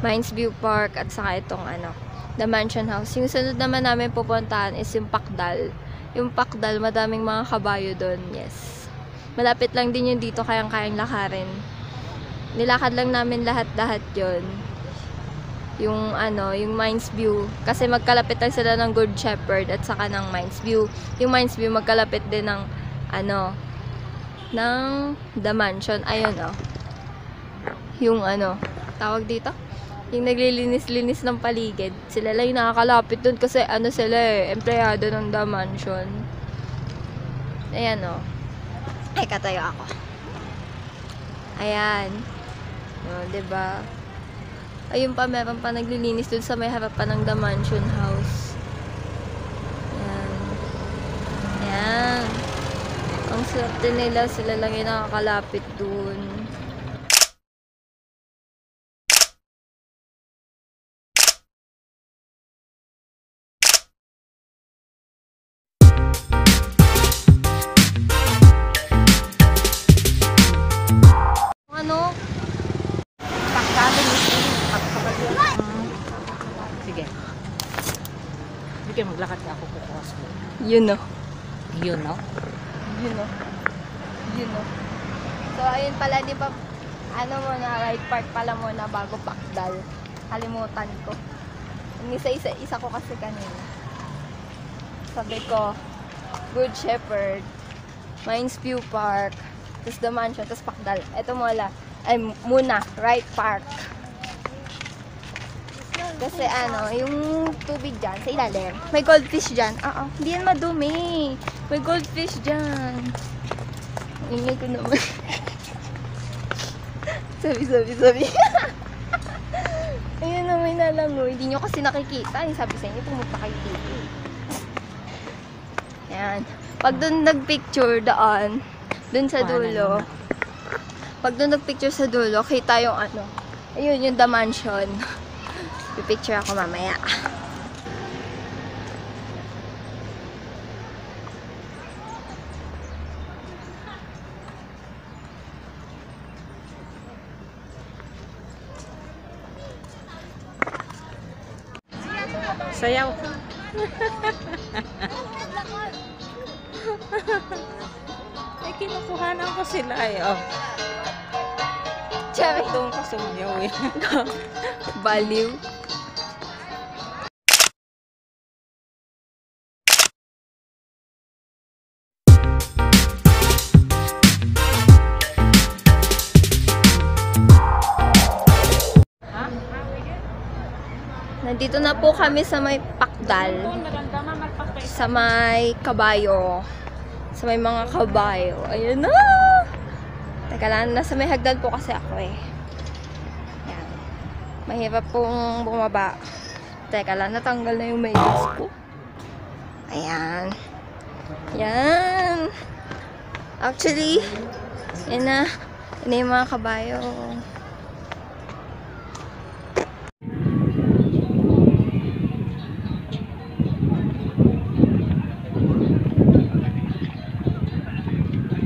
Mines View Park at saka itong ano, The Mansion House. Yung sunod naman namin pupuntahan is yung Pakdal. Yung Pakdal, madaming mga kabayo doon. Yes. Malapit lang din yun dito, kayang-kayang lakarin. Nilakad lang namin lahat-lahat yon yung ano, yung Mines View. Kasi magkalapit lang sila ng Good Shepherd at saka ng Mines View. Yung Mines View magkalapit din ng ano, ng The Mansion. Ayun oh. Yung ano, tawag dito? Yung naglilinis-linis ng paligid. Sila lang yung nakakalapit dun kasi ano sila eh, empleyado ng The Mansion. Ayan oh. Ay, katayo ako. Ayan. O, diba? Ayun pa, meron pa naglilinis dun sa may harapan ng The Mansion House. Ayan. Ayan. Ang swerte nila, sila lang yung nakakalapit dun. Mo. Yun no. Yun, no? Yun no. Yun no. So, ayun pala, di ba, ano muna, right park pala muna bago pakdal. Kalimutan ko. Yung isa-isa, isa ko kasi kanina. Sabi ko, Good Shepherd, Mines View Park, tapos The Mansion, tapos pakdal. Ito mula, ay muna, right park. Kasi ano, yung tubig dyan, sa ilalim, may goldfish dyan. Oo, hindi yan madumi. May goldfish dyan. Ingay ko naman. sabi, sabi, sabi. Ayun na, may nalangoy. Hindi nyo kasi nakikita. Yung sabi sa inyo, pumunta kayo dito. Yan. Pag doon nagpicture daan, doon sa dulo, pag doon nagpicture sa dulo, kita yung ano, ayun, yung the mansion. Pipicture ako mamaya. Sayaw. Ay, kinukuhanan ko sila eh. Oh. Cherry. Doon ka sumayaw eh. Baliw. Nandito na po kami sa may pakdal. Sa may kabayo. Sa may mga kabayo. Ayun na! Teka lang, nasa may hagdan po kasi ako eh. Yan. Mahirap pong bumaba. Teka lang, natanggal na yung medyas ko. Ayan. Yan. Actually, yan na. Yan yung mga kabayo.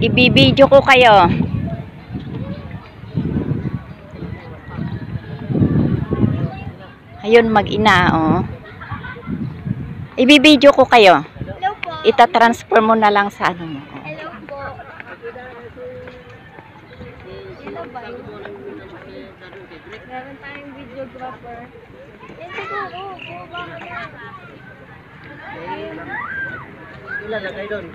Ibibidyo ko kayo. Ayun, mag-ina, oh. Ibibidyo ko kayo. Hello po. Ita-transfer mo na lang sa ano mo. oh. Hello po. Hello ba? Meron tayong videographer. Yan siguro. Bumaba ka na. Ilan na kayo doon?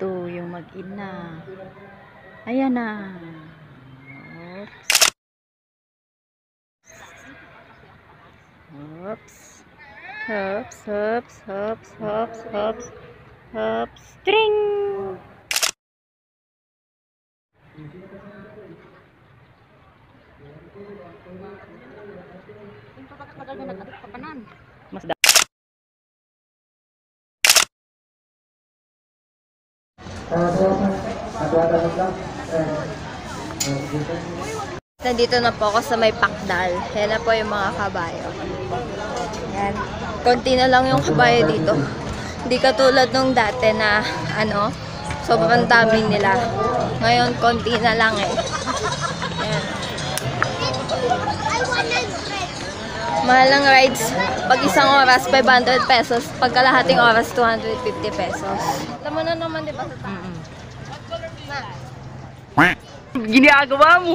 Ito, yung mag-ina. Ayan na. Oops. Oops. Oops, oops, oops, oops, oops, oops. String! matagal na nag-adit sa kanan. Mas da Nandito na po ako sa may pakdal. Yan na po yung mga kabayo. Yan. Konti na lang yung kabayo dito. Hindi katulad nung dati na ano, sobrang dami nila. Ngayon, konti na lang eh. Yan. I wanna Mahal ng rides. Pag isang oras, 500 pesos. Pag kalahating oras, 250 pesos. Alam mo na naman, di ba, sa taas? Ginagawa mo.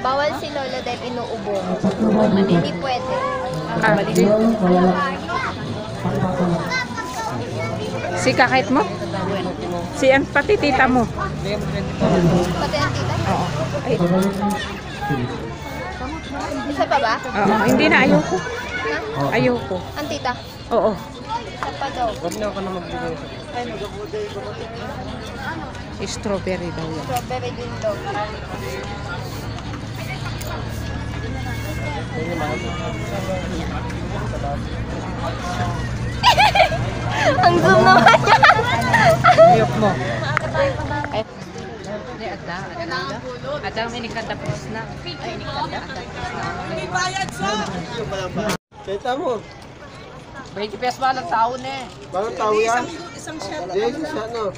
Bawal si Lolo dahil inuubo. Hindi pwede. Si kakait mo? Si ang pati tita mo? Pati ang tita? Oo. Ay, Isa pa ba? oo, hindi na ayoko. Ayoko. Ang tita? Oo. Isa pa daw. Strawberry daw yan. Strawberry din daw. Ang zoom naman yan. Ayok mo. Ay, Hindi, ada. Ada. Ada, may nikadapos na. Ay, nikadapos na. Kita mo. 20 pesos ba lang taon eh. Bakit tao yan? Isang shot. Hindi, isang shot no.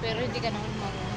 Pero hindi ka naman